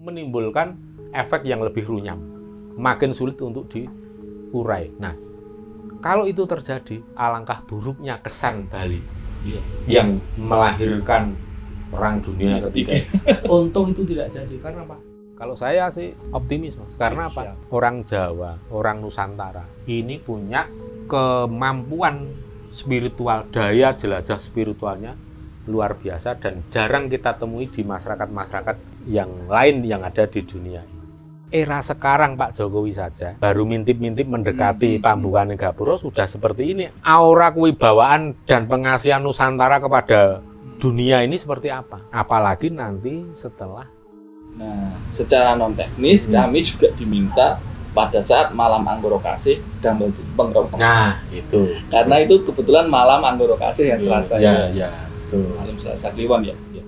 menimbulkan efek yang lebih runyam, makin sulit untuk diurai. Nah, kalau itu terjadi, alangkah buruknya kesan Bali Iya. yang melahirkan perang dunia ketiga. Untung itu tidak jadi karena apa? Kalau saya sih optimis mas, karena apa? Orang Jawa, orang Nusantara ini punya kemampuan spiritual, daya jelajah spiritualnya luar biasa dan jarang kita temui di masyarakat-masyarakat yang lain yang ada di dunia ini. Era sekarang Pak Jokowi saja baru mintip-mintip mendekati Hmm. Pambukan Gapura sudah seperti ini. Aura kewibawaan dan pengasihan Nusantara kepada dunia ini seperti apa? Apalagi nanti setelah Nah, secara non teknis Hmm. kami juga diminta pada saat malam Anggoro Kasih dan pengerokok. Nah, itu. Karena itu kebetulan malam Anggoro Kasih yang Selasa Ya, ya, betul. Malam Selasa Kliwon ya. ya.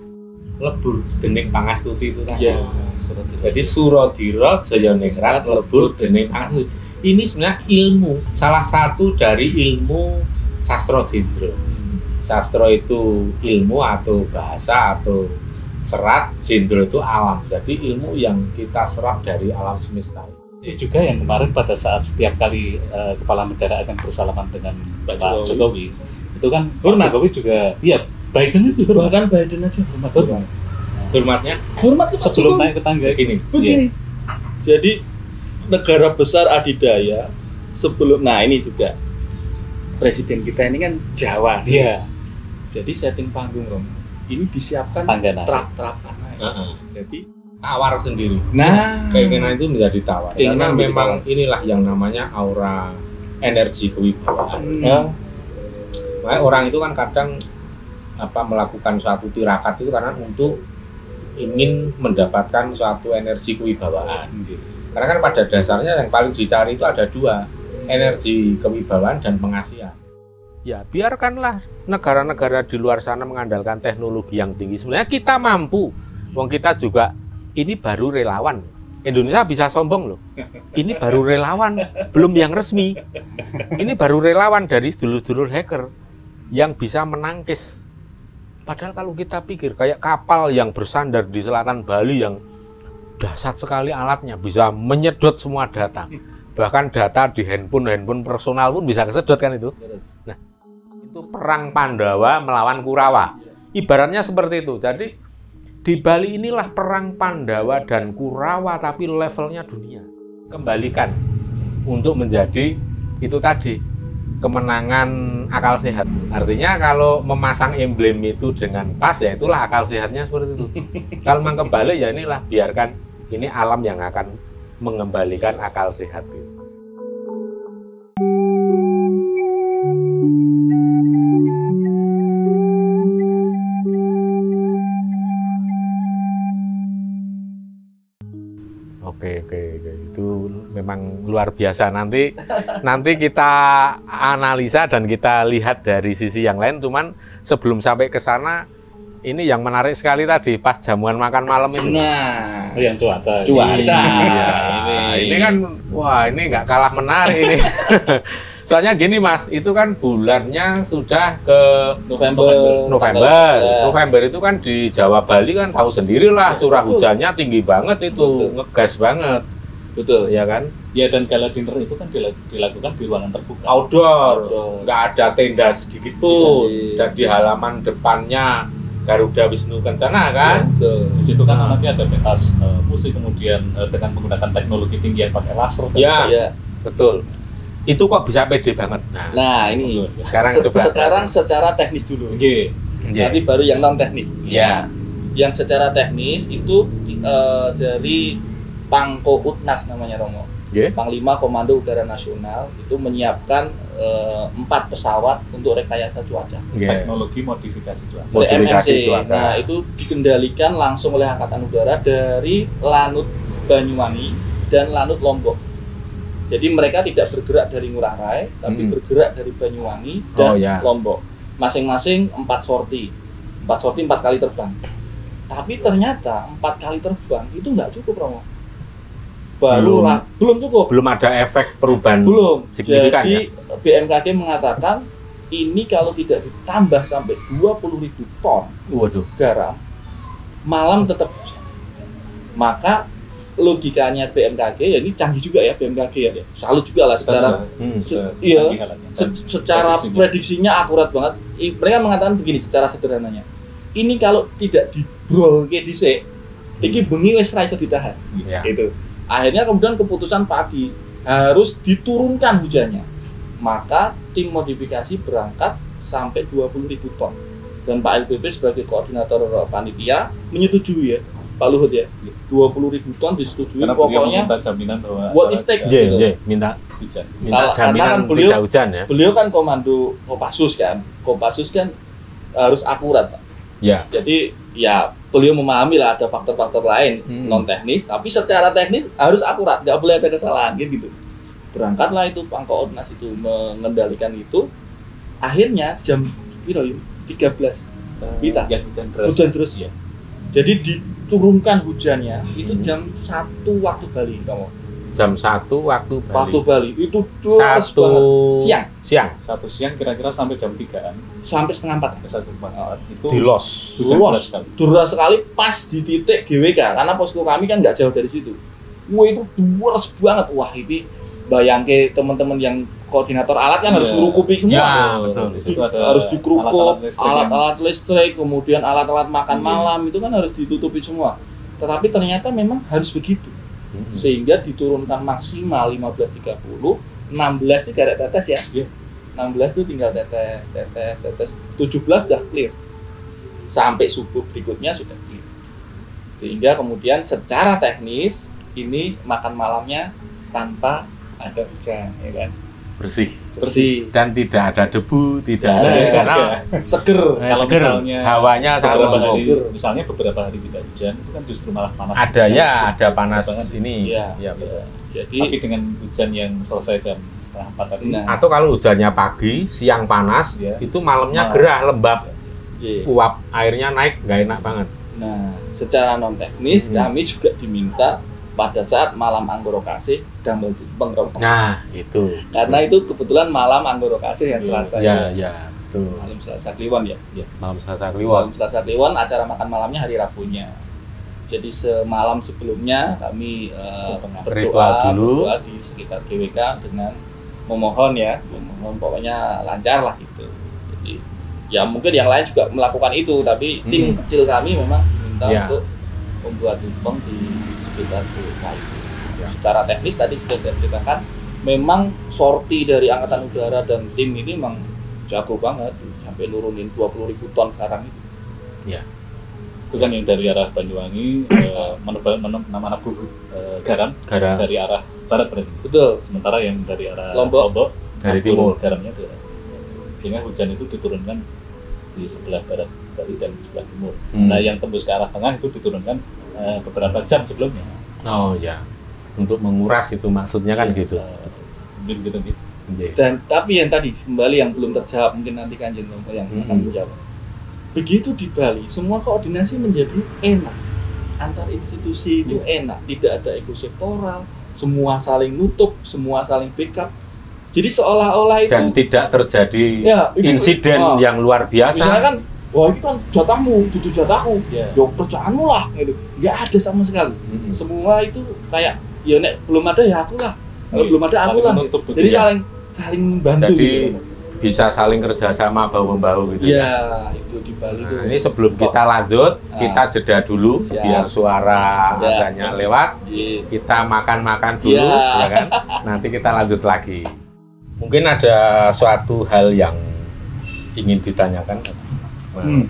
Lebur dening pangastuti itu tadi. Iya. Jadi Surodiro Jayaningrat lebur dening pangastuti. Ini sebenarnya ilmu, salah satu dari ilmu sastra jendro. Sastra itu ilmu atau bahasa atau serat, jendro itu alam. Jadi ilmu yang kita serap dari alam semesta. Ini juga yang kemarin pada saat setiap kali eh, kepala negara akan bersalaman dengan Pak Jokowi. Jokowi, itu kan Hormat. Pak Jokowi juga, iya Biden itu hormat. Bahkan Biden aja hormat. Hormat. Hormatnya Hormat Pak Sebelum naik ke tangga, begini. Begini. Jadi negara besar adidaya sebelum nah ini juga presiden kita ini kan Jawa sih. iya Jadi setting panggung Rom. Ini disiapkan tangga naik. naik. Heeh. Jadi Tawar sendiri. nah Keinginan itu menjadi tawar. Keinginan Karena memang tawar. inilah yang namanya aura energi kewibawaan. Hmm. Ya. Makanya orang itu kan kadang apa melakukan suatu tirakat itu karena untuk ingin mendapatkan suatu energi kewibawaan. Karena kan pada dasarnya yang paling dicari itu ada dua, energi kewibawaan dan pengasihan. Ya, biarkanlah negara-negara di luar sana mengandalkan teknologi yang tinggi. Sebenarnya kita mampu. Wong kita juga ini baru relawan. Indonesia bisa sombong loh. Ini baru relawan, belum yang resmi. Ini baru relawan dari sedulur-sedulur hacker yang bisa menangkis. Padahal kalau kita pikir kayak kapal yang bersandar di selatan Bali yang dahsyat sekali alatnya bisa menyedot semua data. Bahkan data di handphone handphone personal pun bisa kesedot kan itu. Itu perang Pandawa melawan Kurawa. Ibaratnya seperti itu. Jadi di Bali inilah perang Pandawa dan Kurawa tapi levelnya dunia. Kembalikan untuk menjadi itu tadi kemenangan akal sehat. Artinya kalau memasang emblem itu dengan pas ya itulah akal sehatnya seperti itu. kalau memang kembali ya inilah biarkan ini alam yang akan mengembalikan akal sehat itu. Luar biasa. Nanti nanti kita analisa dan kita lihat dari sisi yang lain. Cuman sebelum sampai ke sana, ini yang menarik sekali tadi pas jamuan makan malam ini. nah Oh, yang cuaca. Cuaca. Iya, Ini. ini kan wah ini nggak kalah menarik ini. Soalnya gini mas, itu kan bulannya sudah ke November November. November itu kan di Jawa Bali kan tahu sendirilah curah hujannya tinggi banget itu, Betul. ngegas banget, betul ya kan? Ya dan gala dinner itu kan dila- dilakukan di ruangan terbuka. Outdoor, Outdoor. nggak ada tenda sedikit pun, Iya. dan di halaman depannya Garuda Wisnu Kencana kan? Betul. Di situ kan Nah. nanti ada pentas eh, musik kemudian eh, dengan menggunakan teknologi tinggi yang pakai laser. Ya. Ya. Betul. Itu kok bisa pede banget. Nah, Nah ini sekarang Se- coba. sekarang secara teknis dulu. Oke. Ya. Nanti baru yang non teknis. Ya. Yang secara teknis itu eh, dari Pangko Utnas namanya Romo. Oke. Panglima Komando Udara Nasional itu menyiapkan eh, empat pesawat untuk rekayasa cuaca. Ya. Teknologi modifikasi cuaca. Modifikasi MMC. cuaca. Nah itu dikendalikan langsung oleh Angkatan Udara dari Lanut Banyuwangi dan Lanut Lombok. Jadi mereka tidak bergerak dari Ngurah Rai, tapi Hmm. bergerak dari Banyuwangi dan Oh, ya. Lombok. Masing-masing empat sorti, empat sorti empat kali terbang. Tapi ternyata empat kali terbang itu nggak cukup Romo. Baru Belum. lah, belum cukup. Belum ada efek perubahan. Belum. signifikan, ya? Jadi BMKG mengatakan ini kalau tidak ditambah sampai 20.000 ton Waduh. garam, malam tetap hujan. Maka logikanya BMKG ya ini canggih juga ya BMKG ya. Salut juga lah secara Hmm, se- iya, se- secara prediksinya. prediksinya akurat banget. Mereka mengatakan begini secara sederhananya. Ini kalau tidak dibrolke dhisik, iki bengi wis ra iso ditahan. Ya. Itu. Akhirnya kemudian keputusan pagi harus diturunkan hujannya. Maka tim modifikasi berangkat sampai 20.000 ton. Dan Pak LPP sebagai koordinator panitia menyetujui ya, Pak Luhut ya. 20.000 ton disetujui Karena beliau pokoknya meminta jaminan bahwa what is take? Gitu. J, minta hujan. minta Kalau- karena jaminan kan beliau- tidak hujan ya. beliau kan komando Kopassus kan. Kopassus kan harus akurat, Pak. Ya. Jadi ya beliau memahami lah ada faktor-faktor lain Hmm. non teknis, tapi secara teknis harus akurat, nggak boleh ada kesalahan gitu. Berangkatlah itu pangkoordinasi itu mengendalikan itu. Akhirnya jam piro yuk? 13 Kita? Ya, hujan deras. hujan terus ya. Jadi diturunkan hujannya itu Hmm. jam satu waktu Bali kamu. Jam 1 waktu Bali. Waktu Bali itu Satu banget. siang Siang Satu siang kira-kira sampai jam 3-an. sampai setengah empat. Satu empat. Itu di los. deras sekali. Deras sekali pas di titik GWK karena posko kami kan nggak jauh dari situ. Wah itu deras banget. Wah ini bayangke teman-teman yang koordinator alat kan harus Iya. suruh kuping semua. Ya, betul. Di situ ada harus dikerukuk, alat-alat listrik yang- alat-alat listrik, kemudian alat-alat makan Iya. malam itu kan harus ditutupi semua. Tetapi ternyata memang harus begitu. Sehingga diturunkan maksimal 15.30, 16 itu gak ada tetes ya. Iya. 16 itu tinggal tetes, tetes, tetes. 17 sudah clear. Sampai subuh berikutnya sudah clear. Sehingga kemudian secara teknis ini makan malamnya tanpa ada hujan, ya kan? Bersih. Bersih, Dan tidak ada debu, tidak Tidak ada ada. karena seger. eh, Kalau seger. misalnya Hawanya sangat hari, misalnya beberapa hari tidak hujan, itu kan justru malah panas. Ada ya, ada panas Banget. ini. Iya. Ya, betul. Jadi Tapi dengan hujan yang selesai jam setengah empat tadi, Nah. Atau kalau hujannya pagi, siang panas, Ya. itu malamnya Malam. gerah, lembab, iya. uap airnya naik, nggak enak banget. Nah, secara non teknis Hmm. kami juga diminta pada saat malam anggoro kasih tumpeng rokok. Nah, itu. Karena itu kebetulan malam anggoro kasih yang Iya. Selasa. Ya, ya, betul. Malam Selasa Kliwon ya. Malam Selasa Malam Kliwon. Selasa Kliwon acara makan malamnya hari Rabunya. Jadi semalam sebelumnya kami eh, berdoa, Ritual dulu. berdoa di sekitar GWK dengan memohon ya, memohon pokoknya lancar lah gitu. Jadi ya mungkin yang lain juga melakukan itu, tapi tim Hmm. kecil kami memang minta Ya. untuk membuat tumpeng di sekitar GWK itu. Ya. Secara teknis tadi sudah saya ceritakan, memang sorti dari Angkatan Udara dan tim ini memang jago banget sampai nurunin 20.000 ton sekarang itu. itu kan yang dari arah Banyuwangi eh, menebal bubu eh, garam Gara dari arah barat berarti. Betul. Sementara yang dari arah Lombok. dari Ampul, timur. garamnya ke sehingga hujan itu diturunkan di sebelah barat Bali dan sebelah timur. Hmm. Nah, yang tembus ke arah tengah itu diturunkan eh, beberapa jam sebelumnya. Oh ya, untuk menguras itu maksudnya kan gitu. Eh, Mungkin gitu gitu. Iya. Dan tapi yang tadi kembali yang belum terjawab mungkin nanti Kanjeng Romo yang akan Mm-mm. menjawab. Begitu di Bali, semua koordinasi menjadi enak. Antar institusi itu enak, tidak ada ego sektoral, semua saling nutup, semua saling backup. Jadi seolah-olah itu Dan tidak terjadi ya, itu- insiden oh, yang luar biasa. Misalnya kan, wah ini kan jatahmu, itu jatahku, Ya. ya kerjaanmu lah, gitu. Nggak ada sama sekali. Mm-mm. Semua itu kayak, ya nek belum ada ya aku lah, kalau Iya, belum ada aku lah. menutup gitu Jadi ya. saling saling membantu. Jadi gitu. bisa saling kerjasama bahu membahu gitu. Ya, itu di Bali Nah, itu. ini sebelum kita lanjut, Nah. kita jeda dulu Siap. biar suara Ya. lewat. Iya. Kita makan-makan dulu, Ya. ya kan? Nanti kita lanjut lagi. Mungkin ada suatu hal yang ingin ditanyakan, Mas. Hmm.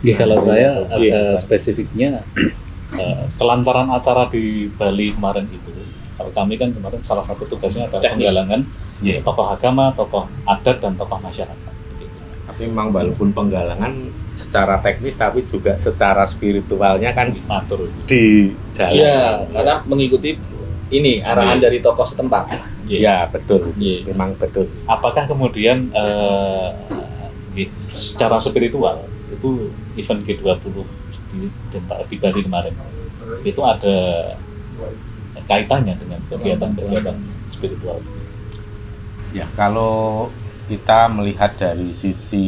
Iya, Ya, kalau saya ada Iya. spesifiknya Eh, kelancaran acara di Bali kemarin itu kalau kami kan kemarin salah satu tugasnya adalah penggalangan Iya. tokoh agama, tokoh adat dan tokoh masyarakat. Tapi memang walaupun penggalangan secara teknis, tapi juga secara spiritualnya kan Matur. di jalan. Iya, karena mengikuti ini arahan Iya. dari tokoh setempat. Iya. Ya betul, Iya. memang betul. Apakah kemudian eh, di- secara spiritual itu event G20 di, di Bali kemarin itu ada kaitannya dengan kegiatan-kegiatan spiritual. Ya kalau kita melihat dari sisi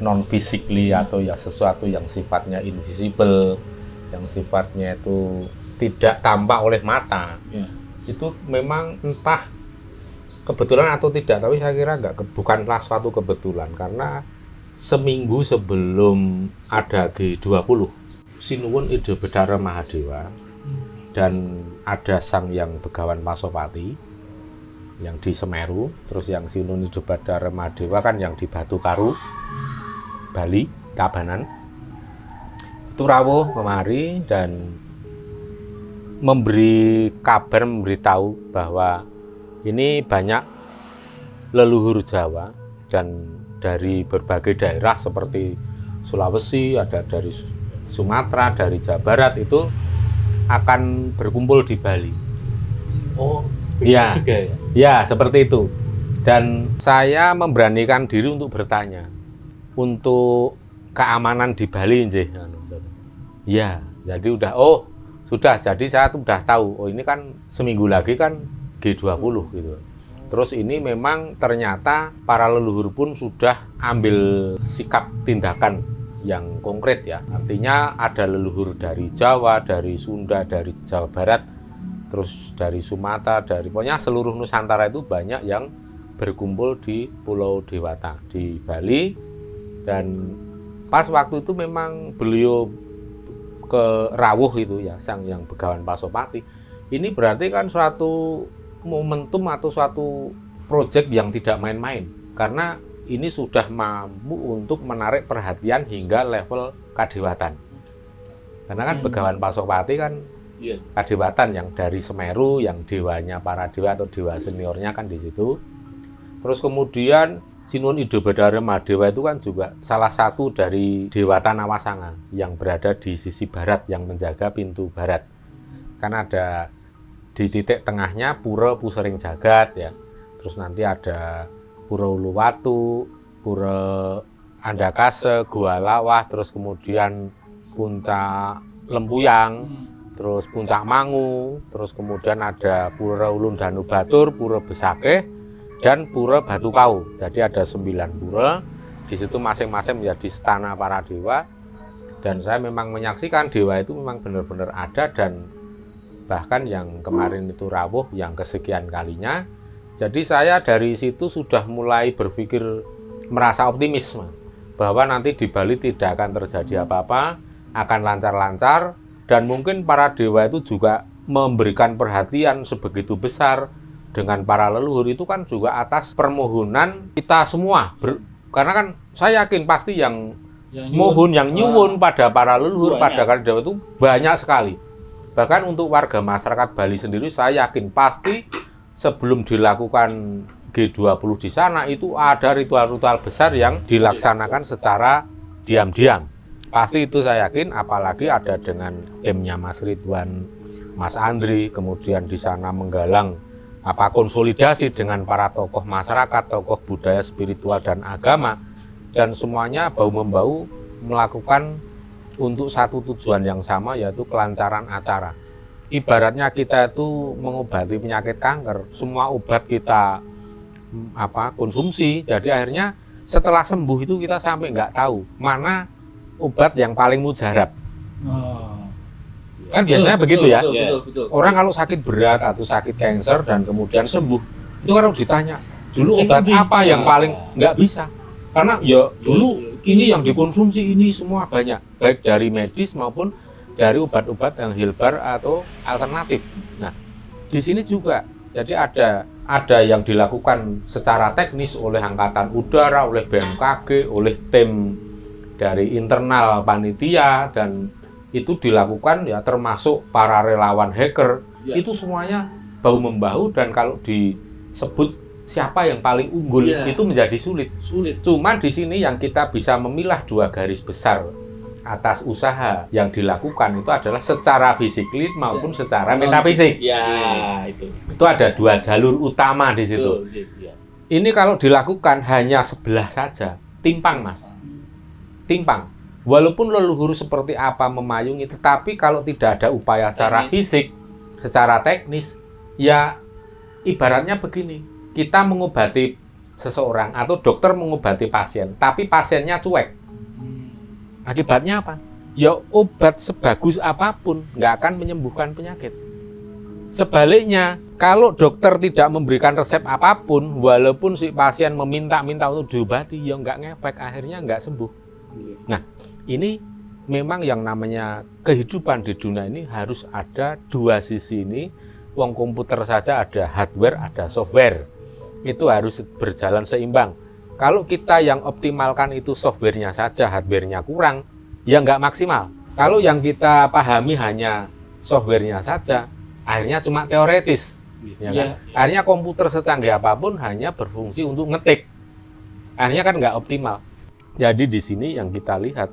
non physically atau ya sesuatu yang sifatnya invisible yang sifatnya itu tidak tampak oleh mata. Ya. itu memang entah kebetulan atau tidak tapi saya kira nggak ke- bukanlah suatu kebetulan. Karena seminggu sebelum ada G20 Sinuwun Ide Bedara Mahadewa dan ada sang yang Begawan Pasopati yang di Semeru terus yang Sinuwun Ide Bedara Mahadewa kan yang di Batu Karu Bali Tabanan itu rawuh kemari dan memberi kabar memberitahu bahwa ini banyak leluhur Jawa dan dari berbagai daerah seperti Sulawesi, ada dari Su- Sumatera, dari Jawa Barat itu akan berkumpul di Bali. Oh, Iya. juga ya. Ya, seperti itu. Dan saya memberanikan diri untuk bertanya untuk keamanan di Bali, nggih. Ya, jadi udah oh, sudah. Jadi saya tuh udah tahu, oh ini kan seminggu lagi kan G20 gitu. Terus ini memang ternyata para leluhur pun sudah ambil sikap tindakan yang konkret ya. Artinya ada leluhur dari Jawa, dari Sunda, dari Jawa Barat, terus dari Sumatera, dari pokoknya seluruh Nusantara itu banyak yang berkumpul di Pulau Dewata di Bali dan pas waktu itu memang beliau ke Rawuh itu ya sang yang Begawan Pasopati ini berarti kan suatu momentum atau suatu proyek yang tidak main-main karena ini sudah mampu untuk menarik perhatian hingga level kadewatan karena kan Hmm. Begawan Pasopati kan Iya. kadewatan yang dari Semeru yang dewanya para dewa atau dewa seniornya kan di situ terus kemudian Sinuwun Ide Badara Madewa itu kan juga salah satu dari Dewata Nawasanga yang berada di sisi barat yang menjaga pintu barat. Kan ada di titik tengahnya Pura Pusering Jagat ya. Terus nanti ada Pura Uluwatu, Pura Andakase, Gua Lawah, terus kemudian Puncak Lempuyang, terus Puncak Mangu, terus kemudian ada Pura Ulun Danu Batur, Pura Besakeh, dan Pura Batu Kau. Jadi ada sembilan pura, di situ masing-masing menjadi stana para dewa. Dan saya memang menyaksikan dewa itu memang benar-benar ada dan bahkan yang kemarin itu rawuh yang kesekian kalinya. Jadi saya dari situ sudah mulai berpikir merasa optimis, Mas, bahwa nanti di Bali tidak akan terjadi apa-apa, akan lancar-lancar dan mungkin para dewa itu juga memberikan perhatian sebegitu besar dengan para leluhur itu kan juga atas permohonan kita semua. Ber- karena kan saya yakin pasti yang Yang mohon yang nyuwun pada para leluhur Banyak. pada kali itu banyak sekali. Bahkan untuk warga masyarakat Bali sendiri saya yakin pasti sebelum dilakukan G20 di sana itu ada ritual-ritual besar yang dilaksanakan secara diam-diam. Pasti itu saya yakin apalagi ada dengan timnya Mas Ridwan Mas Andri kemudian di sana menggalang apa konsolidasi dengan para tokoh masyarakat, tokoh budaya, spiritual dan agama dan semuanya bau membau melakukan untuk satu tujuan yang sama yaitu kelancaran acara. Ibaratnya kita itu mengobati penyakit kanker, semua obat kita mm, apa konsumsi, jadi akhirnya setelah sembuh itu kita sampai nggak tahu mana obat yang paling mujarab. Oh. Kan biasanya begitu ya. Betul, Ya. betul, betul. Orang kalau sakit berat atau sakit kanker dan kemudian sembuh, itu kan harus ditanya dulu obat apa yang paling nggak bisa. Karena ya dulu ini yang dikonsumsi ini semua banyak, baik dari medis maupun dari obat-obat yang hilbar atau alternatif. Nah, di sini juga jadi ada ada yang dilakukan secara teknis oleh angkatan udara, oleh BMKG, oleh tim dari internal panitia dan itu dilakukan ya termasuk para relawan hacker Ya. itu semuanya bahu membahu dan kalau disebut siapa yang paling unggul Ya. itu menjadi sulit. Sulit. Cuma di sini yang kita bisa memilah dua garis besar atas usaha yang dilakukan itu adalah secara fisik maupun secara metafisik. Ya, itu. Itu ada dua jalur utama di situ. Ya. Ini kalau dilakukan hanya sebelah saja, timpang mas, timpang. Walaupun leluhur seperti apa memayungi, tetapi kalau tidak ada upaya secara Teknis. fisik, secara teknis, ya ibaratnya begini, kita mengobati seseorang atau dokter mengobati pasien, tapi pasiennya cuek. Hmm. Akibatnya apa? ya obat sebagus apa pun nggak akan menyembuhkan penyakit. Sebaliknya, kalau dokter tidak memberikan resep apa pun, walaupun si pasien meminta-minta untuk diobati, ya nggak ngefek, akhirnya nggak sembuh. Nah, ini memang yang namanya kehidupan di dunia ini harus ada dua sisi ini. Wong komputer saja ada hardware, ada software. Itu harus berjalan seimbang. Kalau kita yang optimalkan itu softwarenya saja, hardwarenya kurang, ya nggak maksimal. Kalau yang kita pahami hanya softwarenya saja, akhirnya cuma teoretis. Ya kan? Akhirnya komputer secanggih apa pun hanya berfungsi untuk ngetik. Akhirnya kan nggak optimal. Jadi di sini yang kita lihat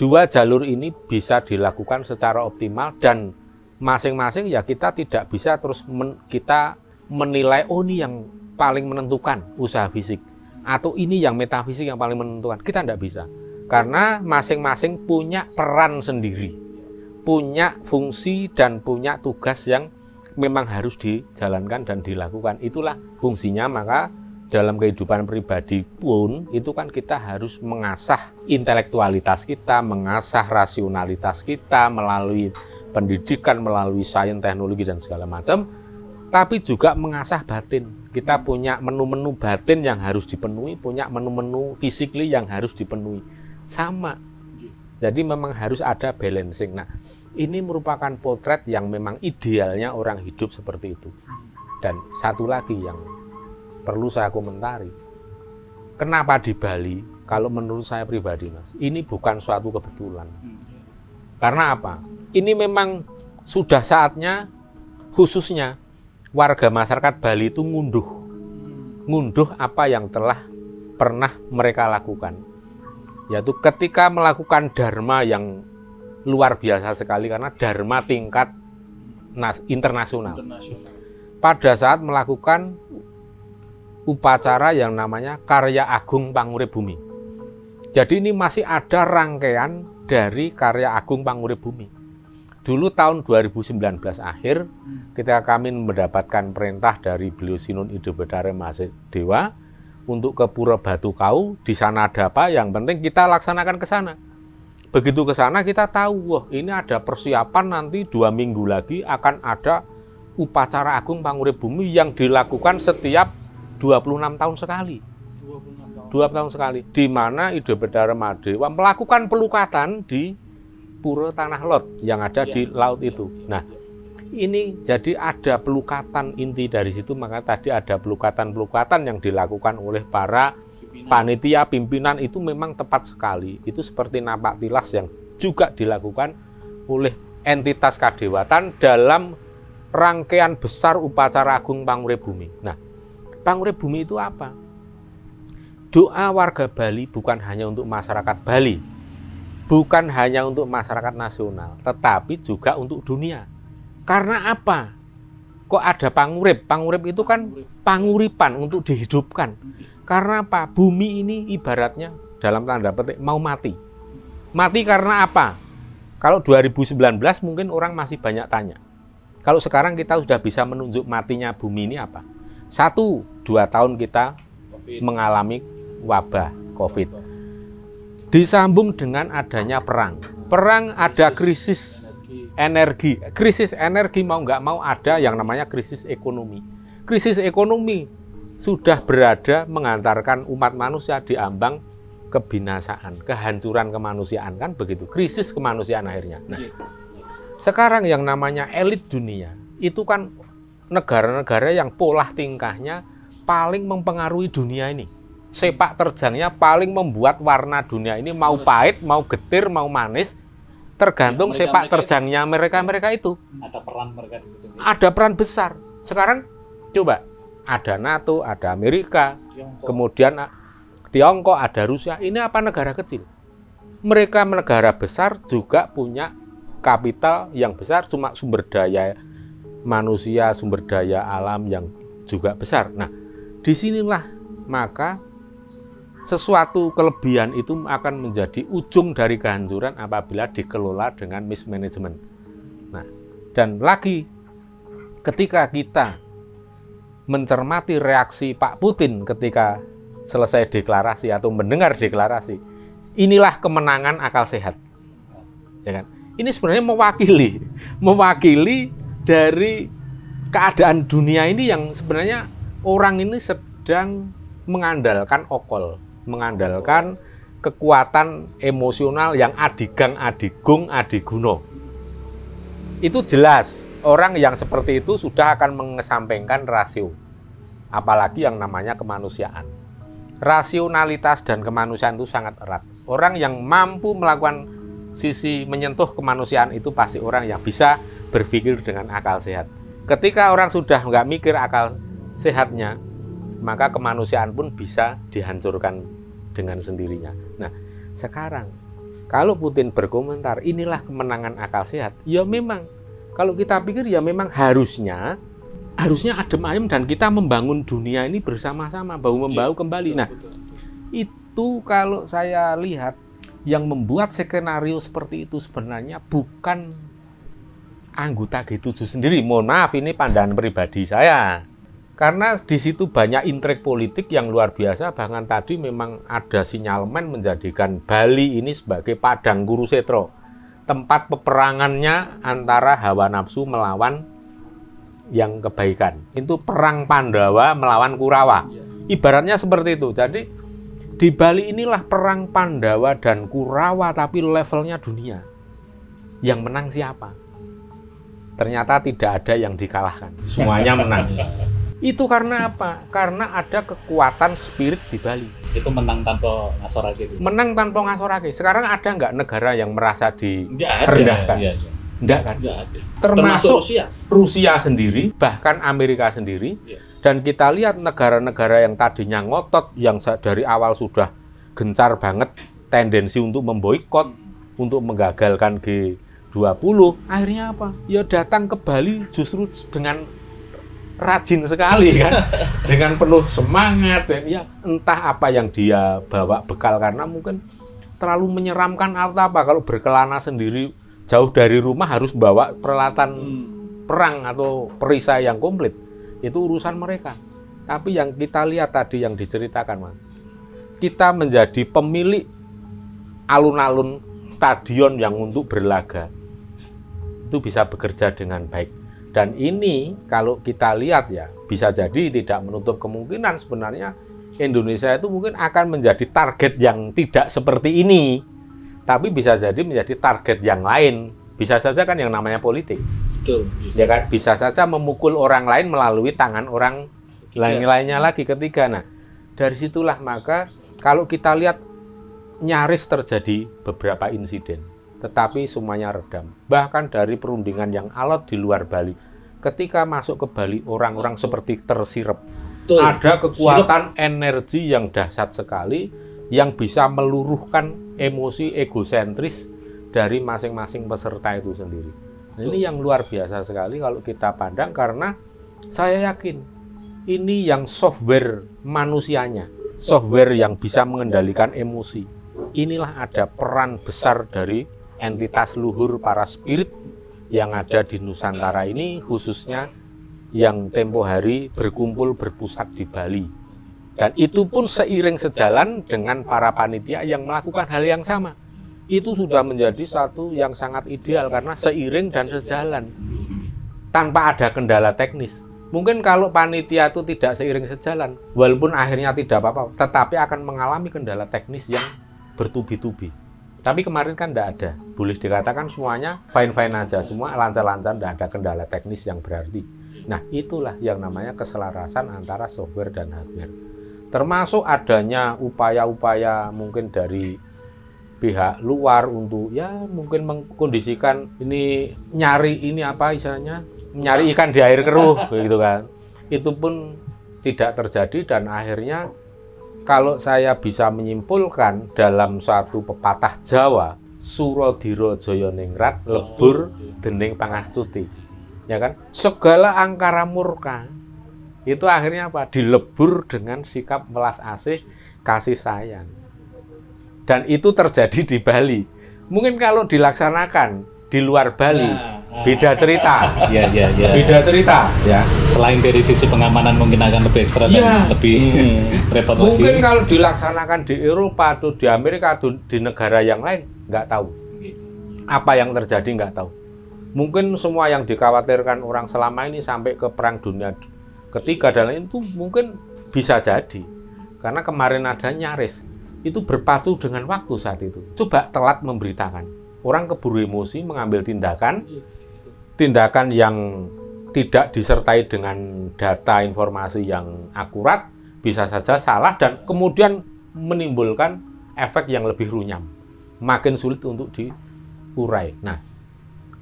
dua jalur ini bisa dilakukan secara optimal dan masing-masing ya kita tidak bisa terus men- kita menilai oh ini yang paling menentukan usaha fisik atau ini yang metafisik yang paling menentukan. Kita tidak bisa. Karena masing-masing punya peran sendiri punya fungsi dan punya tugas yang memang harus dijalankan dan dilakukan. Itulah fungsinya maka dalam kehidupan pribadi pun itu kan kita harus mengasah intelektualitas kita, mengasah rasionalitas kita melalui pendidikan, melalui sains, teknologi dan segala macam, tapi juga mengasah batin. Kita punya menu-menu batin yang harus dipenuhi, punya menu-menu fisikly yang harus dipenuhi. Sama. Jadi memang harus ada balancing. Nah, ini merupakan potret yang memang idealnya orang hidup seperti itu. Dan satu lagi yang perlu saya komentari. Kenapa di Bali? Kalau menurut saya pribadi, Mas, ini bukan suatu kebetulan. Karena apa? Ini memang sudah saatnya khususnya warga masyarakat Bali itu ngunduh. Ngunduh apa yang telah pernah mereka lakukan. Yaitu ketika melakukan dharma yang luar biasa sekali karena dharma tingkat nas- internasional. Pada saat melakukan upacara yang namanya Karya Agung Pangurip Bumi. Jadi ini masih ada rangkaian dari Karya Agung Pangurip Bumi. Dulu tahun 2019 akhir, ketika kami mendapatkan perintah dari beliau Sinun Ido Bedare Masih Dewa untuk ke Pura Batu Kau, di sana ada apa, yang penting kita laksanakan ke sana. Begitu ke sana kita tahu, wah ini ada persiapan nanti dua minggu lagi akan ada upacara agung Pangurip Bumi yang dilakukan setiap 26 tahun sekali. 20 tahun sekali. Di mana Ido Bedara Madewa melakukan pelukatan di Pura Tanah Lot yang ada di laut itu. Nah, ini jadi ada pelukatan inti dari situ maka tadi ada pelukatan-pelukatan yang dilakukan oleh para panitia pimpinan itu memang tepat sekali. Itu seperti napak tilas yang juga dilakukan oleh entitas kadewatan dalam rangkaian besar upacara agung Pangurip Bumi. Nah, Pangurip Bumi itu apa? Doa warga Bali bukan hanya untuk masyarakat Bali, bukan hanya untuk masyarakat nasional, tetapi juga untuk dunia. Karena apa? Kok ada pangurip? Pangurip itu kan panguripan untuk dihidupkan. Karena apa? Bumi ini ibaratnya dalam tanda petik mau mati. Mati karena apa? Kalau 2019 mungkin orang masih banyak tanya. Kalau sekarang kita sudah bisa menunjuk matinya bumi ini apa? Satu, dua tahun kita mengalami wabah COVID. Disambung dengan adanya perang. Perang ada krisis energi. Krisis energi mau nggak mau ada yang namanya krisis ekonomi. Krisis ekonomi sudah berada mengantarkan umat manusia di ambang kebinasaan, kehancuran kemanusiaan kan begitu. Krisis kemanusiaan akhirnya. Nah, sekarang yang namanya elit dunia itu kan negara-negara yang pola tingkahnya paling mempengaruhi dunia ini. Sepak terjangnya paling membuat warna dunia ini mau pahit, mau getir, mau manis, tergantung Ya, mereka- sepak mereka terjangnya mereka-mereka itu. Ada peran mereka di situ. Ada peran besar. Sekarang coba ada NATO, ada Amerika, Tiongkok. kemudian a- Tiongkok, ada Rusia. Ini apa negara kecil? Mereka negara besar juga punya kapital yang besar, cuma sumber daya manusia, sumber daya alam yang juga besar. Nah, di sinilah maka sesuatu kelebihan itu akan menjadi ujung dari kehancuran apabila dikelola dengan mismanagement. Nah, dan lagi ketika kita mencermati reaksi Pak Putin ketika selesai deklarasi atau mendengar deklarasi, inilah kemenangan akal sehat. ya kan? Ini sebenarnya mewakili, mewakili dari keadaan dunia ini yang sebenarnya orang ini sedang mengandalkan okol, mengandalkan kekuatan emosional yang adigang, adigung, adiguno. Itu jelas orang yang seperti itu sudah akan mengesampingkan rasio, apalagi yang namanya kemanusiaan. Rasionalitas dan kemanusiaan itu sangat erat. Orang yang mampu melakukan sisi menyentuh kemanusiaan itu pasti orang yang bisa berpikir dengan akal sehat. Ketika orang sudah nggak mikir akal sehatnya, maka kemanusiaan pun bisa dihancurkan dengan sendirinya. Nah, sekarang kalau Putin berkomentar inilah kemenangan akal sehat, ya memang kalau kita pikir ya memang harusnya harusnya adem ayem dan kita membangun dunia ini bersama-sama bahu membahu kembali. Nah, itu kalau saya lihat yang membuat skenario seperti itu sebenarnya bukan anggota G7 sendiri. Mohon maaf ini pandangan pribadi saya. Karena di situ banyak intrik politik yang luar biasa, bahkan tadi memang ada sinyalmen menjadikan Bali ini sebagai padang Kurusetro. Tempat peperangannya antara hawa nafsu melawan yang kebaikan. Itu perang Pandawa melawan Kurawa. Ibaratnya seperti itu. Jadi di Bali inilah perang Pandawa dan Kurawa tapi levelnya dunia. Yang menang siapa? Ternyata tidak ada yang dikalahkan. Semuanya menang. Itu karena apa? Karena ada kekuatan spirit di Bali. Itu menang tanpa ngasorake itu. Menang tanpa ngasorake. Sekarang ada nggak negara yang merasa di Nggak ada. Rendahkan. Iya, iya. Enggak kan? Nggak ada. Termasuk Rusia. Rusia sendiri, bahkan Amerika sendiri. Iya. Dan kita lihat negara-negara yang tadinya ngotot, yang dari awal sudah gencar banget tendensi untuk memboikot, untuk menggagalkan G20, akhirnya apa? Ya datang ke Bali justru dengan rajin sekali kan, dengan penuh semangat dan ya entah apa yang dia bawa bekal karena mungkin terlalu menyeramkan atau apa. Kalau berkelana sendiri jauh dari rumah harus bawa peralatan perang atau perisai yang komplit. Itu urusan mereka. Tapi yang kita lihat tadi yang diceritakan, Mas, kita menjadi pemilik alun-alun stadion yang untuk berlaga. Itu bisa bekerja dengan baik. Dan ini kalau kita lihat ya bisa jadi tidak menutup kemungkinan sebenarnya Indonesia itu mungkin akan menjadi target yang tidak seperti ini, tapi bisa jadi menjadi target yang lain. Bisa saja kan yang namanya politik. Betul. ya kan? Bisa saja memukul orang lain melalui tangan orang lain lainnya lagi ketiga. Nah dari situlah maka kalau kita lihat nyaris terjadi beberapa insiden tetapi semuanya redam bahkan dari perundingan yang alot di luar Bali ketika masuk ke Bali orang-orang seperti tersirep Betul. ada kekuatan energi yang dahsyat sekali yang bisa meluruhkan emosi egosentris dari masing-masing peserta itu sendiri. Nah, ini yang luar biasa sekali kalau kita pandang karena saya yakin ini yang software manusianya, software yang bisa mengendalikan emosi. Inilah ada peran besar dari entitas luhur para spirit yang ada di Nusantara ini khususnya yang tempo hari berkumpul berpusat di Bali. Dan itu pun seiring sejalan dengan para panitia yang melakukan hal yang sama. Itu sudah menjadi satu yang sangat ideal karena seiring dan sejalan. Tanpa ada kendala teknis. Mungkin kalau panitia itu tidak seiring sejalan, walaupun akhirnya tidak apa-apa, tetapi akan mengalami kendala teknis yang bertubi-tubi. Tapi kemarin kan tidak ada. Boleh dikatakan semuanya fine-fine aja, semua lancar-lancar, tidak ada kendala teknis yang berarti. Nah, itulah yang namanya keselarasan antara software dan hardware. Termasuk adanya upaya-upaya mungkin dari pihak luar untuk ya mungkin mengkondisikan ini nyari ini apa istilahnya nyari ikan di air keruh gitu kan. Itu pun tidak terjadi dan akhirnya kalau saya bisa menyimpulkan dalam suatu pepatah Jawa Surodiro Joyoningrat lebur dening pangastuti. Ya kan? Segala angkara murka itu akhirnya apa? Dilebur dengan sikap welas asih kasih sayang. Dan itu terjadi di Bali. Mungkin kalau dilaksanakan di luar Bali Nah, beda cerita Iya, iya, iya. beda cerita ya Selain dari sisi pengamanan mungkin akan lebih ekstra Iya. dan lebih repot mungkin lagi. kalau dilaksanakan di Eropa atau di Amerika atau di negara yang lain nggak tahu apa yang terjadi nggak tahu. Mungkin semua yang dikhawatirkan orang selama ini sampai ke perang dunia ketiga dan lain itu mungkin bisa jadi. Karena kemarin ada nyaris itu berpacu dengan waktu saat itu. Coba telat memberitakan. Orang keburu emosi mengambil tindakan, tindakan yang tidak disertai dengan data informasi yang akurat, bisa saja salah dan kemudian menimbulkan efek yang lebih runyam. Makin sulit untuk diurai. Nah,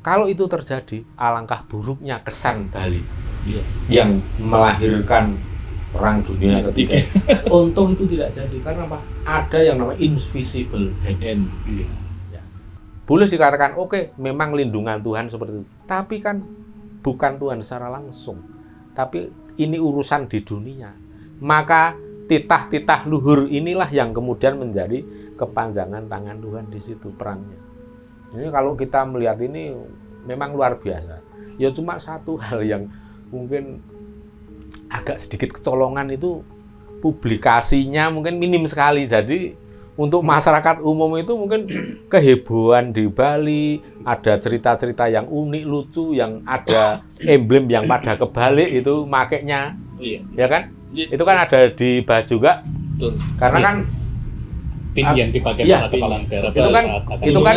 kalau itu terjadi, alangkah buruknya kesan Bali Iya. yang melahirkan perang dunia ketiga. Untung itu tidak jadi karena apa? Ada yang namanya invisible hand. Iya. Boleh dikatakan oke, memang lindungan Tuhan seperti itu. Tapi kan bukan Tuhan secara langsung. Tapi ini urusan di dunia. Maka titah-titah luhur inilah yang kemudian menjadi kepanjangan tangan Tuhan di situ perangnya. Ini kalau kita melihat ini memang luar biasa. Ya cuma satu hal yang mungkin agak sedikit kecolongan itu publikasinya mungkin minim sekali. Jadi untuk masyarakat umum itu mungkin kehebohan di Bali, ada cerita-cerita yang unik, lucu, yang ada emblem yang pada kebalik itu makainya, Iya. ya kan? Iya. Itu kan ada dibahas juga, Betul. karena kan Pin Ah, yang dipakai iya, kepala negara Itu kan- itu kan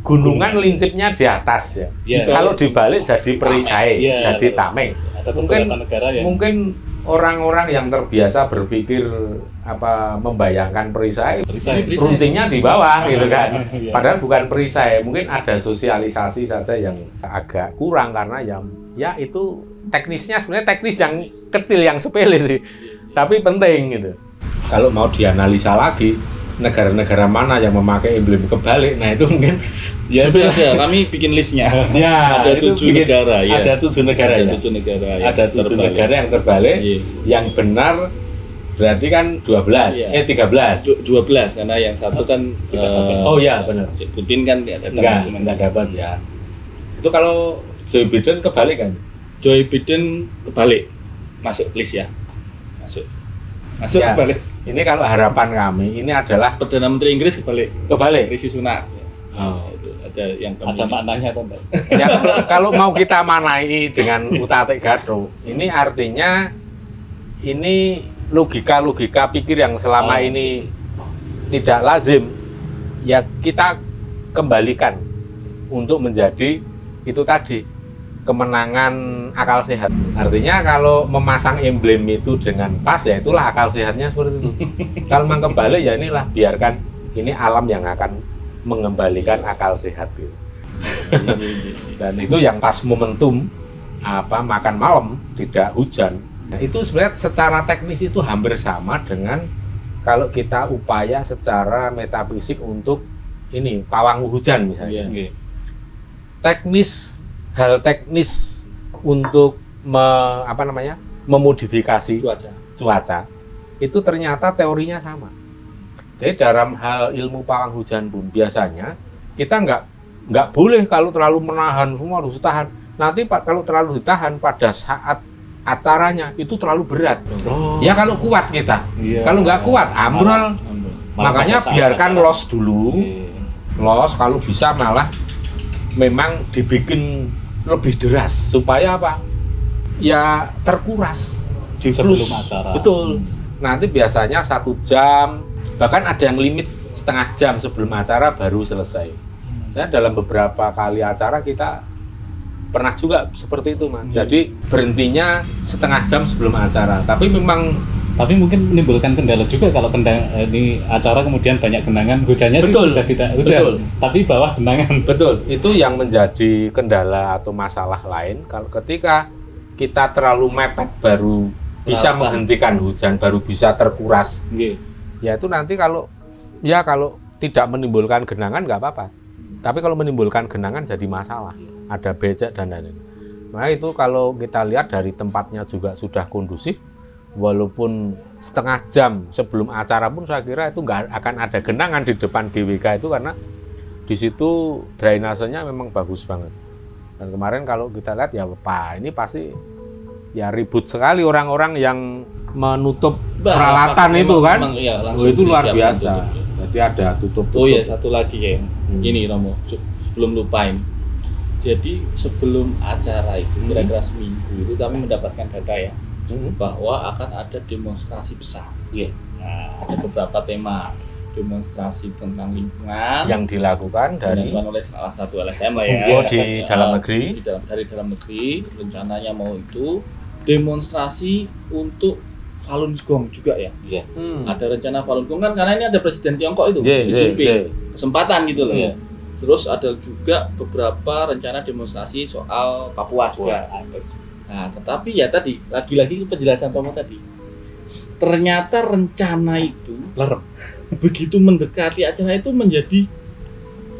gunungan lincipnya di atas ya. Iya. Kalau dibalik jadi perisai, Iya, jadi tameng. ada mungkin- negara yang Mungkin orang-orang yang terbiasa berpikir apa membayangkan perisai, perisai. Perisai. runcingnya di bawah gitu kan. Iya. Padahal bukan perisai, mungkin ada sosialisasi saja yang agak kurang karena yang ya itu teknisnya sebenarnya teknis yang kecil yang sepele sih, tapi penting gitu. Kalau mau dianalisa lagi negara-negara mana yang memakai emblem kebalik, nah itu mungkin Ya itu ada. Kami bikin listnya. ya ada itu tujuh bikin- negara ya. ada tujuh negara Ada ya. tujuh negara. yang Ada tujuh terbalik. negara yang terbalik, Iya. yang benar berarti kan 12, Iya. eh 13. Du- 12 karena yang satu kan Tidak eh, dapat. Oh iya benar. Putin kan datang. Enggak, enggak dapat ya. Itu kalau Joe Biden kebalik kan? Joe Biden kebalik. Masuk list ya. Masuk. Masuk Ya. kebalik. Ini kalau harapan kami ini adalah Perdana Menteri Inggris kebalik. kebalik. Rishi Sunak. Oh. Itu ada yang kami ada maknanya atau enggak? Ya, kalau, kalau mau kita manai dengan utate gato, ini artinya ini logika-logika pikir yang selama Oh. ini tidak lazim. Ya kita kembalikan untuk menjadi itu tadi kemenangan akal sehat. Artinya kalau memasang emblem itu dengan pas ya itulah akal sehatnya seperti itu. kalau memang kebalik ya inilah biarkan ini alam yang akan mengembalikan akal sehat gitu. dan itu yang pas momentum apa makan malam tidak hujan Nah, itu sebenarnya secara teknis itu hampir sama dengan kalau kita upaya secara metafisik untuk ini pawang hujan misalnya Iya. Oke. teknis hal teknis untuk me- apa namanya memodifikasi cuaca. cuaca itu ternyata teorinya sama. Jadi dalam hal ilmu pawang hujan pun biasanya kita nggak nggak boleh kalau terlalu menahan semua harus ditahan. Nanti pak kalau terlalu ditahan pada saat acaranya itu terlalu berat. Oh. Ya kalau kuat kita, Iya. kalau nggak kuat. Ambil. Makanya biarkan los dulu, Oke. los kalau bisa malah memang dibikin lebih deras supaya apa? Ya terkuras, diflus. sebelum acara. Betul. Nanti biasanya satu jam, bahkan ada yang limit setengah jam sebelum acara baru selesai. Saya dalam beberapa kali acara kita pernah juga seperti itu mas. Jadi berhentinya setengah jam sebelum acara. Tapi memang Tapi mungkin menimbulkan kendala juga kalau kendang eh, ini acara kemudian banyak genangan hujannya sih Betul. sudah tidak hujan, Betul. tapi bawah genangan. betul itu yang menjadi kendala atau masalah lain. Kalau ketika kita terlalu mepet baru bisa Rapat. menghentikan hujan, baru bisa terkuras. Nggih. Ya itu nanti kalau ya kalau tidak menimbulkan genangan nggak apa-apa. Tapi kalau menimbulkan genangan jadi masalah. Ada becek dan lain-lain. Nah itu kalau kita lihat dari tempatnya juga sudah kondusif, walaupun setengah jam sebelum acara pun saya kira itu nggak akan ada genangan di depan GWK itu karena di situ drainasenya memang bagus banget. Dan kemarin kalau kita lihat ya Pak ini pasti ya ribut sekali orang-orang yang menutup Bah, peralatan memang- itu kan. memang, iya, Oh, itu luar biasa. tutup. Jadi ada tutup-tutup. Oh iya satu lagi ya. Hmm. Ini Romo. Sebelum lupa ini. Jadi sebelum acara itu kira-kira seminggu itu kami mendapatkan data ya bahwa akan ada demonstrasi besar. Iya. Nah, ada beberapa tema demonstrasi tentang lingkungan yang dilakukan dari dilakukan oleh salah satu LSM lah ya. Oh, di Eh, dalam negeri? Di dalam dari dalam negeri rencananya mau itu demonstrasi untuk Falun Gong juga ya. Iya. Hmm. Ada rencana Falun Gong kan karena ini ada presiden Tiongkok itu Ye, Xi ye, Jinping. ye. Kesempatan gitu loh. Iya. Terus ada juga beberapa rencana demonstrasi soal Papua juga. Nah, tetapi ya tadi lagi-lagi penjelasan Tomo tadi. Ternyata rencana itu Lerem. begitu mendekati acara itu menjadi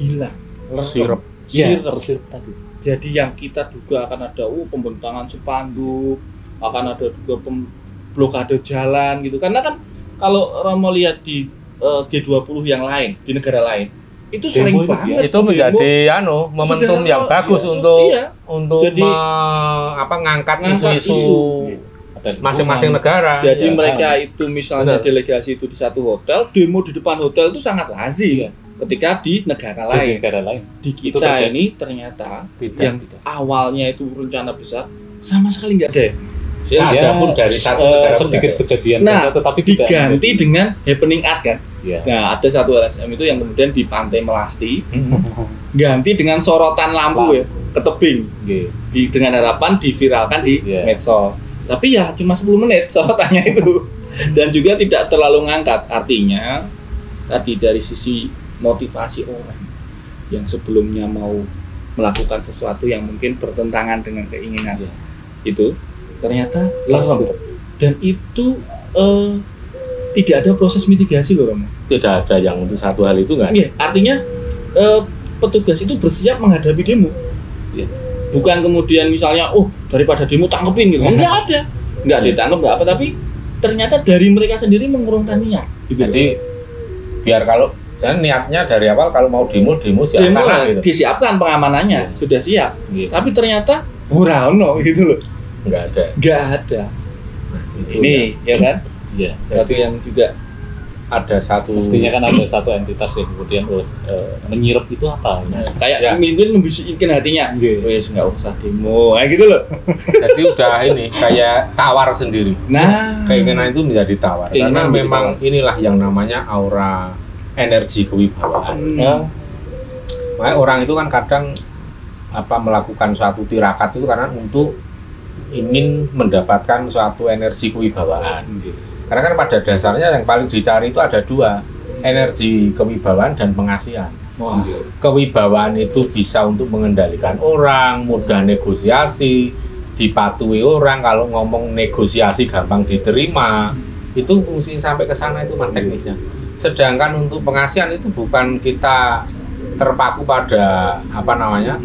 hilang. Sirep. Iya, Sirep. tersirap tadi. Jadi yang kita duga akan ada uh, pembentangan spanduk, akan ada juga pem- blokade jalan gitu. Karena kan kalau Romo lihat di eh, G20 yang lain, di negara lain, itu Demo sering itu banget itu menjadi anu momentum Sudah, yang bagus iya, untuk iya. untuk Jadi- me- apa ngangkat isu-isu masing-masing negara. Jadi Iya. mereka itu misalnya Benar. delegasi itu di satu hotel, demo di depan hotel itu sangat lazim ketika di negara Di lain. negara lain. Di Itu kita terjadi. ini ternyata Tidak. yang awalnya itu rencana besar sama sekali nggak ada. Ya. Ya, Ya, ada pun dari satu eh, negara sedikit kejadian Nah, saja, tetapi tidak Diganti dengan happening art kan. Iya. Nah, ada satu LSM itu yang kemudian di Pantai Melasti ganti dengan sorotan lampu ya ke tebing Iya. di, dengan harapan diviralkan di Iya. medsos. Tapi ya cuma 10 menit sorotannya itu dan juga tidak terlalu ngangkat. Artinya tadi dari sisi motivasi orang yang sebelumnya mau melakukan sesuatu yang mungkin bertentangan dengan keinginan Iya. itu ternyata lerem dan itu eh, tidak ada proses mitigasi loh Romo. Tidak ada yang untuk satu hal itu nggak. Iya, artinya eh, petugas itu bersiap menghadapi demo. Iya. Bukan kemudian misalnya, oh daripada demo tangkepin gitu. Enggak ada, nggak ditangkap nggak apa. Tapi ternyata dari mereka sendiri mengurungkan niat. Gitu. Jadi biar kalau saya niatnya dari awal kalau mau demo demo siapa demo gitu. disiapkan pengamanannya, sudah siap. Iya. Tapi ternyata ora ono gitu loh, Enggak ada. nggak ada. Nah, itu Ini ya kan, Iya. satu yang juga ada satu Mestinya kan ada satu entitas yang kemudian oh, eh, menyirap itu apa? nah, kayak Ya. pemimpin membisikin hatinya. Iya. Wes nggak usah demo, kayak gitu loh. jadi udah ini kayak tawar sendiri. Nah, Keinginan itu menjadi tawar Keinginan karena memang inilah yang namanya aura energi kewibawaan. Hmm. Ya, Makanya orang itu kan kadang apa melakukan suatu tirakat itu karena untuk ingin mendapatkan suatu energi kewibawaan. Karena kan pada dasarnya yang paling dicari itu ada dua, energi kewibawaan dan pengasihan. Wah. Kewibawaan itu bisa untuk mengendalikan orang, mudah negosiasi, dipatuhi orang, kalau ngomong negosiasi gampang diterima. Itu fungsi sampai ke sana itu mas teknisnya. Sedangkan untuk pengasihan itu bukan kita terpaku pada apa namanya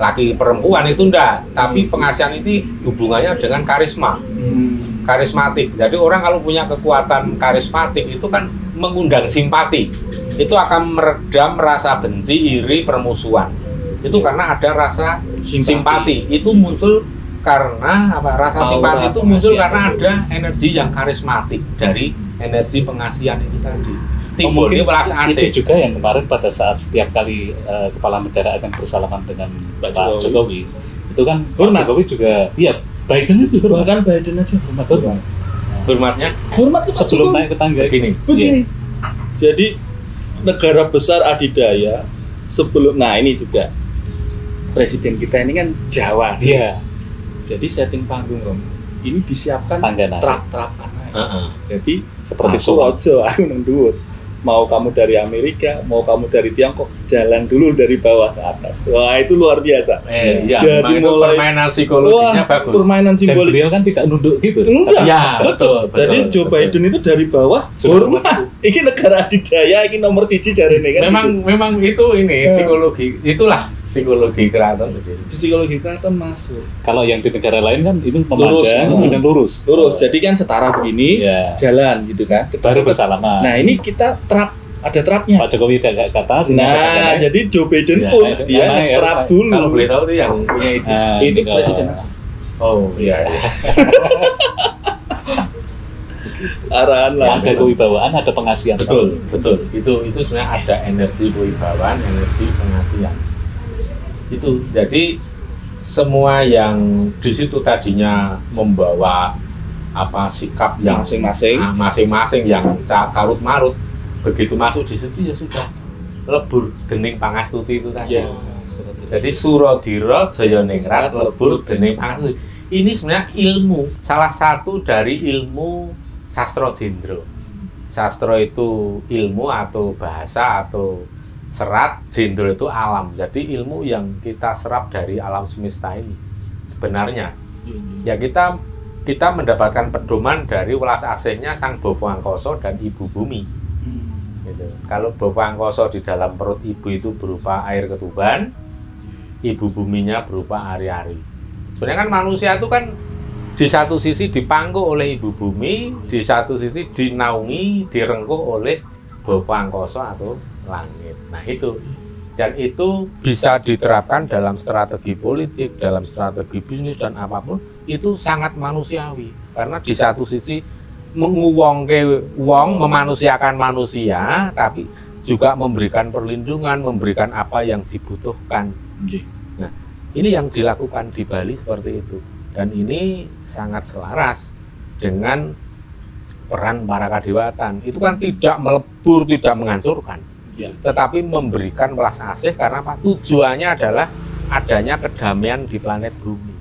laki perempuan itu enggak, tapi pengasihan itu hubungannya dengan karisma Hmm. karismatik. Jadi orang kalau punya kekuatan karismatik itu kan mengundang simpati. Itu akan meredam rasa benci, iri, permusuhan. Itu karena ada rasa simpati. Itu muncul karena apa? Rasa Aura simpati itu muncul karena ada energi yang karismatik dari energi pengasihan itu tadi. Oh, Timbul mungkin di welas itu juga yang kemarin pada saat setiap kali eh, kepala negara akan bersalaman dengan Pak Pak Jokowi. Jokowi, itu kan Hormat. Pak Jokowi juga, iya Biden itu hormat. bahkan Biden aja hormat Hormat. Hormatnya hormat ke Pak Sebelum naik ke tangga begini. begini jadi negara besar adidaya sebelum nah ini juga presiden kita ini kan Jawa sih Iya, jadi setting panggung Rom ini disiapkan trap-trapan naik. Heeh. jadi Seperti aku soal. rojo aku nang. Mau kamu dari Amerika mau kamu dari Tiongkok jalan dulu dari bawah ke atas wah itu luar biasa Eh, iya, Jadi itu mulai- permainan psikologinya Wah, bagus. permainan Dan simbolik beliau kan tidak nunduk gitu. Enggak. Ya, betul, betul. Jadi Joe betul. Biden itu dari bawah hormat. Ini negara adidaya, ini nomor siji jari ini kan. memang memang itu ini Eh. psikologi itulah psikologi keraton gitu. psikologi keraton masuk. Kalau yang di negara lain kan ini memandang Lurus. kemudian lurus. Lurus. Jadi kan setara begini, Ya. jalan gitu kan. Baru bersalaman. Nah ini kita trap, ada trapnya. Pak Jokowi agak ke atas. Nah, jadi Joe Biden Ya, pun naik, dia trap naik. dulu. kalau boleh tahu itu yang punya ide Nah, Ini kalau- presiden. oh iya iya. Arahan lah. ada kewibawaan, ada pengasihan. betul betul itu itu sebenarnya ada energi kewibawaan energi pengasihan itu jadi semua yang di situ tadinya membawa apa sikap yang masing-masing Nah, masing-masing yang ca- karut marut begitu masuk di situ ya sudah lebur dening pangastuti itu tadi. ya Jadi Surodiro Jayaningrat lebur dening pangastuti. Ini sebenarnya ilmu, salah satu dari ilmu sastra jendro. Sastra itu ilmu atau bahasa atau serat, jendro itu alam. Jadi ilmu yang kita serap dari alam semesta ini sebenarnya ya kita kita mendapatkan pedoman dari welas asihnya sang Bopo Angkoso dan Ibu Bumi. Gitu. Kalau Bopo Angkoso di dalam perut ibu itu berupa air ketuban, ibu buminya berupa ari-ari. Sebenarnya kan manusia itu kan di satu sisi dipangku oleh ibu bumi, di satu sisi dinaungi, direngkuh oleh Bopo Angkoso atau langit. Nah itu. Dan itu bisa diterapkan dalam strategi politik, dalam strategi bisnis dan apa pun itu sangat manusiawi. Karena di satu sisi menguwongke wong memanusiakan manusia tapi juga memberikan perlindungan memberikan apa yang dibutuhkan. Nah ini yang dilakukan di Bali seperti itu. Dan ini sangat selaras dengan peran para kadewatan itu kan tidak melebur tidak menghancurkan Ya. tetapi memberikan welas asih karena apa tujuannya adalah adanya kedamaian di planet bumi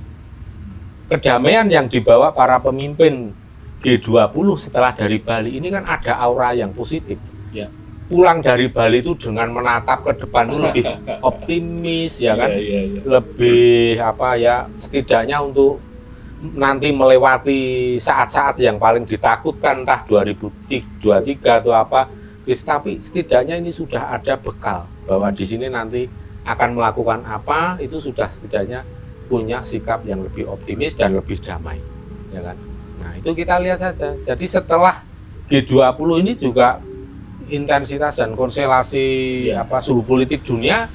kedamaian yang dibawa para pemimpin G20 setelah dari Bali ini kan ada aura yang positif. Ya. Pulang dari Bali itu dengan menatap ke depan itu lebih optimis ya kan, Iya, iya, iya. lebih apa ya setidaknya untuk nanti melewati saat-saat yang paling ditakutkan entah 2023 atau apa. Terus, Tapi setidaknya ini sudah ada bekal bahwa di sini nanti akan melakukan apa itu sudah setidaknya punya sikap yang lebih optimis dan lebih damai, ya kan? Nah itu kita lihat saja. Jadi setelah G20 ini juga intensitas dan konstelasi Ya. apa suhu politik dunia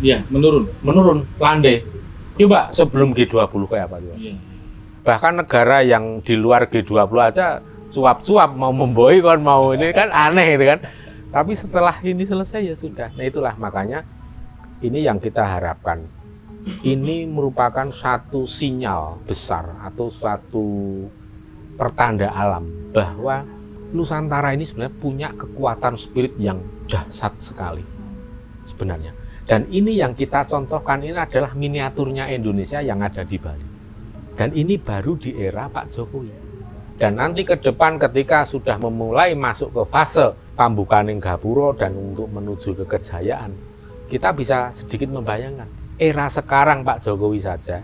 Iya, menurun. menurun, landai. Coba sebelum G20 kayak apa? Iya. Bahkan negara yang di luar G20 aja cuap-cuap mau memboikot mau ini kan aneh gitu kan. Tapi setelah ini selesai ya sudah. Nah itulah makanya ini yang kita harapkan. Ini merupakan satu sinyal besar atau suatu pertanda alam bahwa Nusantara ini sebenarnya punya kekuatan spirit yang dahsyat sekali sebenarnya. Dan ini yang kita contohkan ini adalah miniaturnya Indonesia yang ada di Bali. Dan ini baru di era Pak Jokowi. Dan nanti ke depan ketika sudah memulai masuk ke fase pambukaning gapuro dan untuk menuju ke kejayaan, kita bisa sedikit membayangkan era sekarang Pak Jokowi saja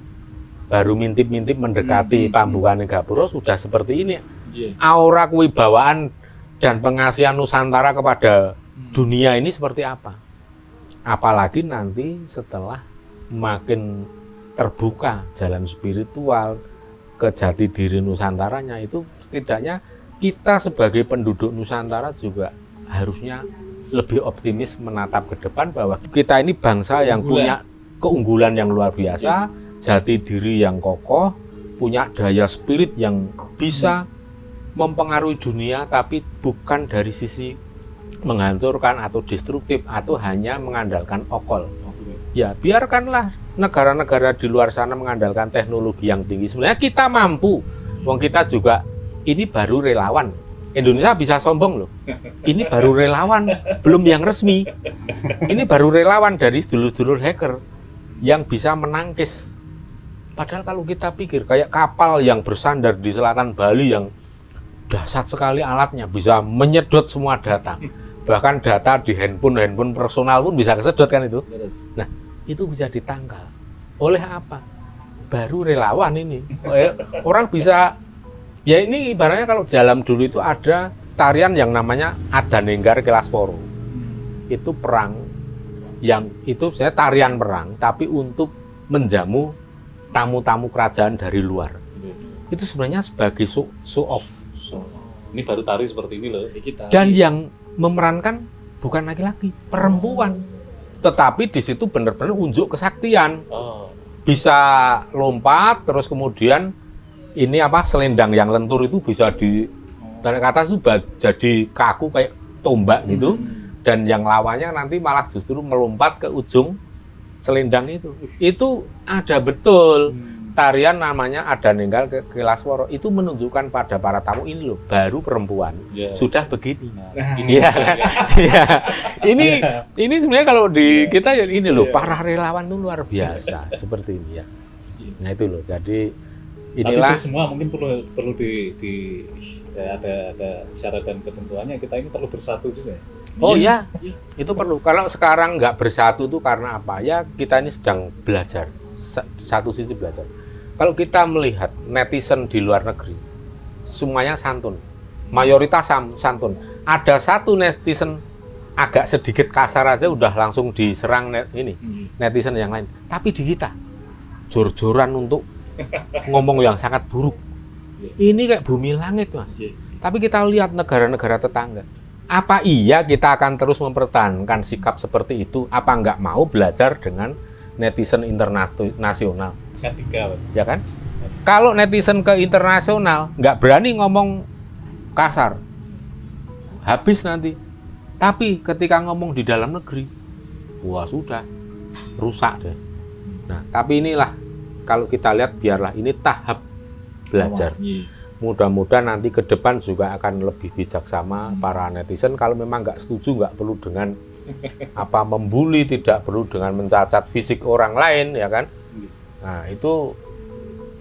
baru mintip-mintip mendekati Hmm. pambukaning gapuro sudah seperti ini. Iya. Aura kewibawaan dan pengasihan Nusantara kepada Hmm. dunia ini seperti apa? Apalagi nanti setelah makin terbuka jalan spiritual ke jati diri Nusantaranya itu setidaknya kita sebagai penduduk Nusantara juga harusnya lebih optimis menatap ke depan bahwa kita ini bangsa yang punya keunggulan yang luar biasa, jati diri yang kokoh, punya daya spirit yang bisa mempengaruhi dunia tapi bukan dari sisi menghancurkan atau destruktif atau hanya mengandalkan okol. Ya, biarkanlah negara-negara di luar sana mengandalkan teknologi yang tinggi. Sebenarnya kita mampu. Wong kita juga ini baru relawan. Indonesia bisa sombong loh. Ini baru relawan, belum yang resmi. Ini baru relawan dari sedulur-sedulur hacker yang bisa menangkis. Padahal kalau kita pikir kayak kapal yang bersandar di selatan Bali yang dahsyat sekali alatnya bisa menyedot semua data. Bahkan data di handphone handphone personal pun bisa kesedot kan itu itu bisa ditangkal. Oleh apa? Baru relawan ini. Eh, Orang bisa ya ini ibaratnya kalau dalam dulu itu ada tarian yang namanya Adanenggar Kelasporo. Itu perang yang itu saya tarian perang tapi untuk menjamu tamu-tamu kerajaan dari luar. Itu sebenarnya sebagai show, show off. Ini baru tari seperti ini loh. Dan yang memerankan bukan laki-laki, perempuan. Tetapi di situ benar-benar unjuk kesaktian. Oh, bisa lompat terus kemudian ini apa selendang yang lentur itu bisa di dari kata itu jadi kaku kayak tombak gitu Hmm. dan yang lawannya nanti malah justru melompat ke ujung selendang itu. Itu ada betul. Hmm. Tarian namanya ada ninggal ke Kilasworo itu menunjukkan pada para tamu ini loh baru perempuan Ya. sudah begini. Nah, Nah, ini Iya kan? Iya. Ini ini sebenarnya kalau di Iya. kita ya ini loh Iya. para relawan itu luar biasa seperti ini ya. Iya. Nah itu loh. Jadi Tapi inilah itu semua mungkin perlu perlu di, di ya ada ada syarat dan ketentuannya kita ini perlu bersatu juga. ya. Oh Iya. ya, itu perlu. Kalau sekarang nggak bersatu tuh karena apa? Ya kita ini sedang belajar. Sa- Satu sisi belajar. Kalau kita melihat netizen di luar negeri, semuanya santun. Mayoritas sam- santun. Ada satu netizen agak sedikit kasar aja udah langsung diserang net, ini netizen yang lain. Tapi di kita jor-joran untuk ngomong yang sangat buruk. Ini kayak bumi langit, Mas. Iya. Tapi kita lihat negara-negara tetangga. Apa iya kita akan terus mempertahankan sikap seperti itu? Apa nggak mau belajar dengan netizen internasional? Ketiga, Pak. Ya kan? Kalau netizen ke internasional nggak berani ngomong kasar, habis nanti. Tapi ketika ngomong di dalam negeri, wah sudah rusak deh. Nah, tapi inilah kalau kita lihat biarlah ini tahap belajar. Mudah-mudahan nanti ke depan juga akan lebih bijaksana para netizen. Kalau memang nggak setuju, nggak perlu dengan apa membuli, tidak perlu dengan mencacat fisik orang lain, ya kan? Nah itu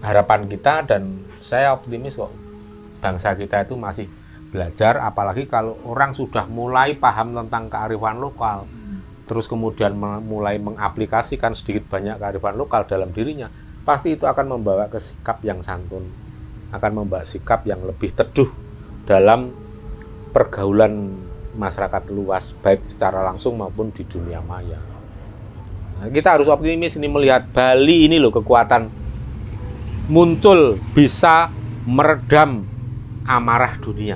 harapan kita dan saya optimis kok bangsa kita itu masih belajar, apalagi kalau orang sudah mulai paham tentang kearifan lokal, terus kemudian mulai mengaplikasikan sedikit banyak kearifan lokal dalam dirinya, pasti itu akan membawa ke sikap yang santun, akan membawa sikap yang lebih teduh dalam pergaulan masyarakat luas, baik secara langsung maupun di dunia maya. Nah, kita harus optimis ini melihat Bali ini loh kekuatan muncul bisa meredam amarah dunia,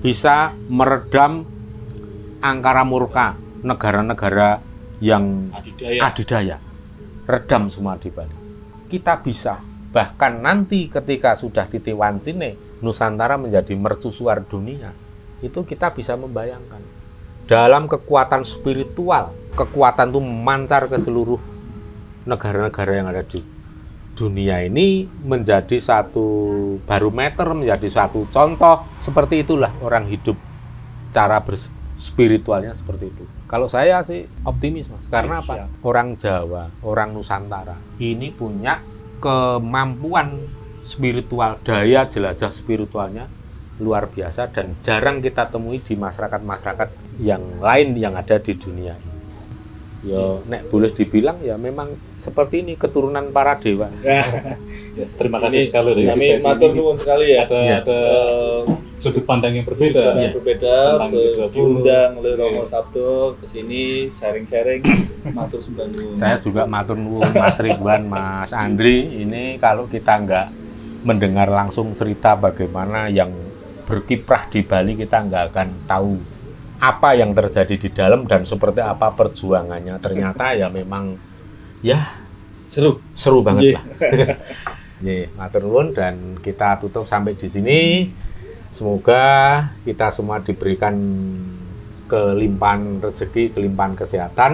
bisa meredam angkara murka negara-negara yang Adidaya. adidaya. Redam semua di Bali. Kita bisa. Bahkan nanti ketika sudah titik wancine Nusantara menjadi mercusuar dunia itu kita bisa membayangkan dalam kekuatan spiritual kekuatan itu memancar ke seluruh negara-negara yang ada di dunia ini menjadi satu barometer menjadi satu contoh. Seperti itulah orang hidup. Cara berspiritualnya seperti itu. Kalau saya sih optimis mas. Karena apa? orang Jawa orang Nusantara ini punya kemampuan spiritual daya jelajah spiritualnya luar biasa dan jarang kita temui di masyarakat-masyarakat yang lain yang ada di dunia ini. Ya, nek boleh dibilang ya memang seperti ini keturunan para dewa. Ya, terima kasih Ini sekali dari Kami matur ini. nuwun sekali ya. Ada Ya. ada sudut pandang yang berbeda. yang berbeda Tentang ke- G20. diundang oleh Iya. Romo Sabdo ke sini sharing-sharing matur sembah nuwun. Saya juga matur nuwun Mas Ridwan, Mas Andri. Ini kalau kita nggak mendengar langsung cerita bagaimana yang berkiprah di Bali, kita nggak akan tahu apa yang terjadi di dalam dan seperti apa perjuangannya. Ternyata ya memang ya seru. seru banget Iya. lah. Ye, matur nuwun dan kita tutup sampai di sini. Semoga kita semua diberikan kelimpahan rezeki, kelimpahan kesehatan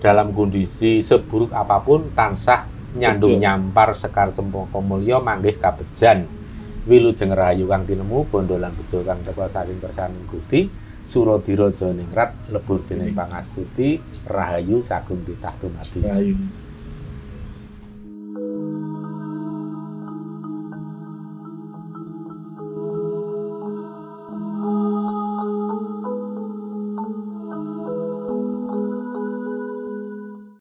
dalam kondisi seburuk apa pun tansah nyandung nyampar sekar cempaka mulya manggih kabejan. Wilujeng rahayu kang tinemu bondolan bejo kang teka saking kersaning Gusti Suradira Janingrat lebur dening pangastuti rahayu sagung titah tumati. Rahayu.